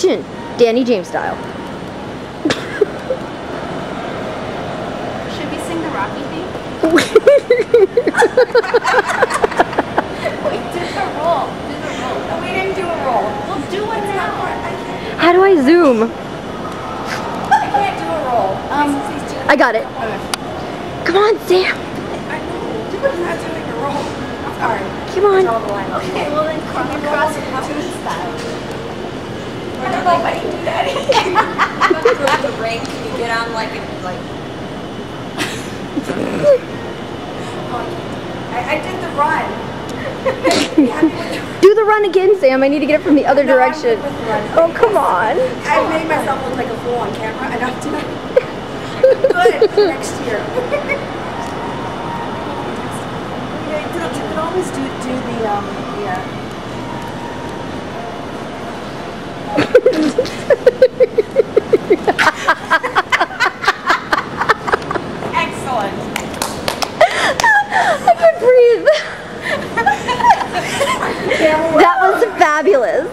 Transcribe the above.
Danny James style. Should we sing the Rocky theme? Wait, do the roll. Do the roll. No, we didn't do a roll. We'll do one now. hard. I can't, How do I zoom? I can't do a roll. Um, I got it. Come on, Sam. I know. You wouldn't have to make a roll. Sorry. Come on. Draw the line. Okay, well then cross, cross out style. I don't know if I can do that. Go the ring, can you get on like a, like I, I did the run. You happy with the- Do the run again, Sam. I need to get it from the other No, I'm direction. the run. Oh, come on. I made myself look like a fool on camera. I don't do Good next year. You could- you could always do, do the, um, the, uh, that was fabulous.